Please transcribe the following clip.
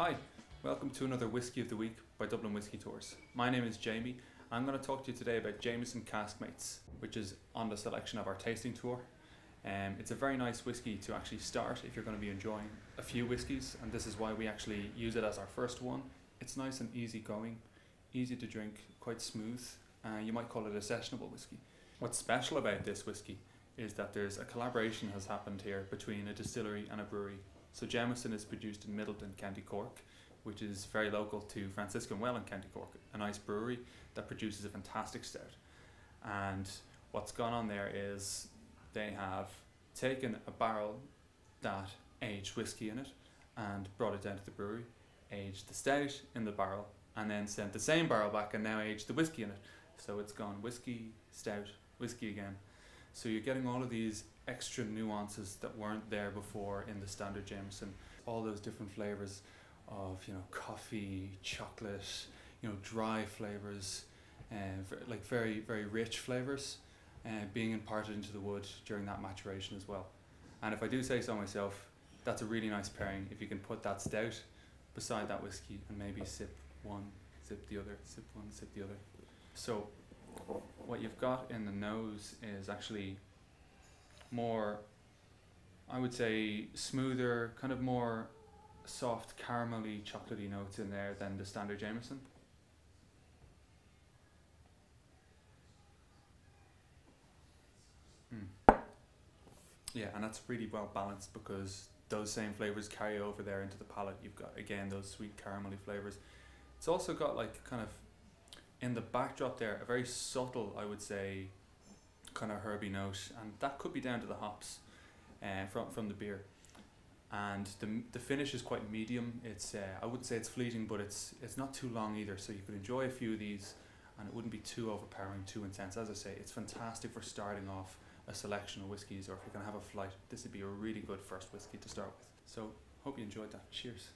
Hi, welcome to another Whiskey of the Week by Dublin Whiskey Tours. My name is Jamie. I'm going to talk to you today about Jameson Caskmates, which is on the selection of our tasting tour. Um, it's a very nice whiskey to actually start if you're going to be enjoying a few whiskies, and this is why we actually use it as our first one. It's nice and easy going, easy to drink, quite smooth. Uh, you might call it a sessionable whiskey. What's special about this whiskey is that there's a collaboration has happened here between a distillery and a brewery. So Jameson is produced in Midleton, County Cork, which is very local to Franciscan Well in County Cork, a nice brewery that produces a fantastic stout. And what's gone on there is they have taken a barrel that aged whiskey in it and brought it down to the brewery, aged the stout in the barrel, and then sent the same barrel back and now aged the whiskey in it. So it's gone whiskey, stout, whiskey again. So you're getting all of these extra nuances that weren't there before in the standard Jameson. All those different flavors of you know coffee, chocolate, you know dry flavors, and uh, like very very rich flavors, uh, being imparted into the wood during that maturation as well. And if I do say so myself, that's a really nice pairing if you can put that stout beside that whiskey and maybe sip one, sip the other, sip one, sip the other. So what you've got in the nose is actually more, I would say, smoother, kind of more soft caramelly, chocolatey notes in there than the standard Jameson. Mm. Yeah, and that's really well balanced because those same flavors carry over there into the palate. You've got again those sweet caramelly flavors. It's also got like kind of in the backdrop there a very subtle, I would say, kind of herby note, and that could be down to the hops uh, from from the beer. And the the finish is quite medium. It's uh, I wouldn't say it's fleeting, but it's it's not too long either. So you could enjoy a few of these, and it wouldn't be too overpowering, too intense. As I say, it's fantastic for starting off a selection of whiskies, or if you're gonna have a flight, this would be a really good first whiskey to start with. So hope you enjoyed that. Cheers.